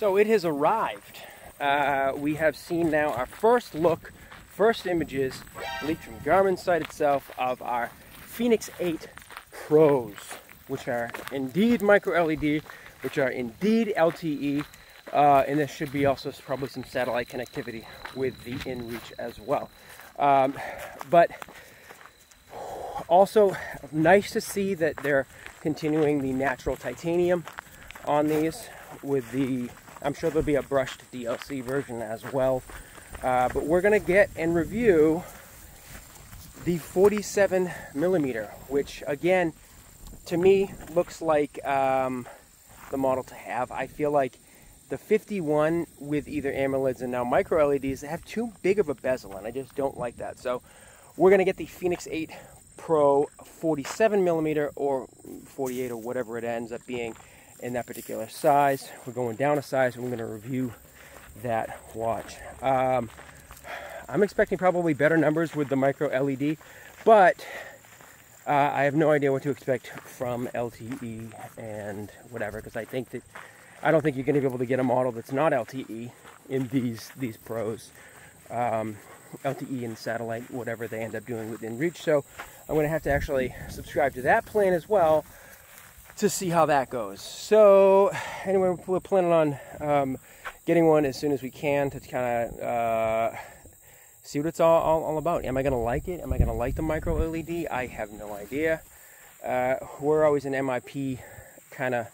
So it has arrived. Uh, we have seen now our first look, first images leaked from Garmin's site itself of our Fenix 8 Pros, which are indeed micro LED, which are indeed LTE, uh, and there should be also probably some satellite connectivity with the InReach as well. Um, but also nice to see that they're continuing the natural titanium on these with the I'm sure there'll be a brushed DLC version as well. Uh, but we're going to get and review the 47 millimeter, which again, to me, looks like um, the model to have. I feel like the 51 with either AMOLEDs and now micro LEDs have too big of a bezel, and I just don't like that. So we're going to get the Fenix 8 Pro 47 millimeter or 48 or whatever it ends up being in that particular size. We're going down a size and we're going to review that watch. Um, I'm expecting probably better numbers with the micro LED, but uh, I have no idea what to expect from LTE and whatever because I think that I don't think you're going to be able to get a model that's not LTE in these these pros. Um, LTE and satellite, whatever they end up doing with InReach. So I'm going to have to actually subscribe to that plan as well to see how that goes. So anyway, we're planning on um, getting one as soon as we can to kind of uh, see what it's all, all, all, about. Am I going to like it? Am I going to like the micro LED? I have no idea. Uh, we're always an MIP kind of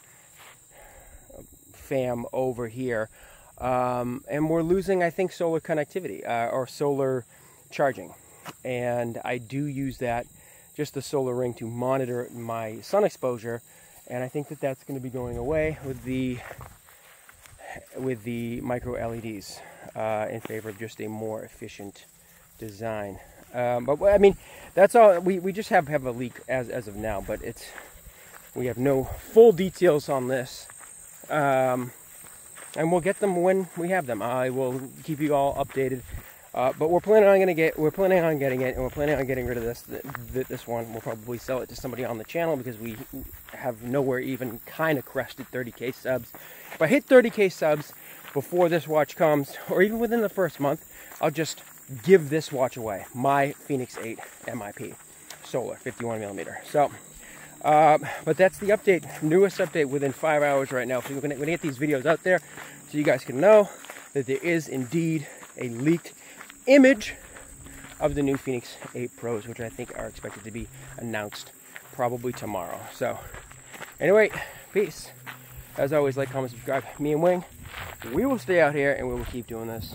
fam over here. Um, and we're losing, I think, solar connectivity uh, or solar charging. And I do use that, just the solar ring, to monitor my sun exposure and I think that that's going to be going away with the with the micro LEDs uh, in favor of just a more efficient design. Um, but I mean, that's all. We, we just have have a leak as as of now, but it's we have no full details on this, um, and we'll get them when we have them. I will keep you all updated uh, but we're planning on gonna get we're planning on getting it, and we're planning on getting rid of this this one. We'll probably sell it to somebody on the channel because we have nowhere even kind of crested 30k subs. If I hit 30k subs before this watch comes, or even within the first month, I'll just give this watch away. My Fenix 8 MIP solar 51 millimeter. So. Uh, but that's the update, newest update within five hours right now. So we're going to get these videos out there so you guys can know that there is indeed a leaked image of the new Fenix 8 Pros, which I think are expected to be announced probably tomorrow. So, anyway, peace. As always, like, comment, subscribe. Me and Wing, we will stay out here and we will keep doing this.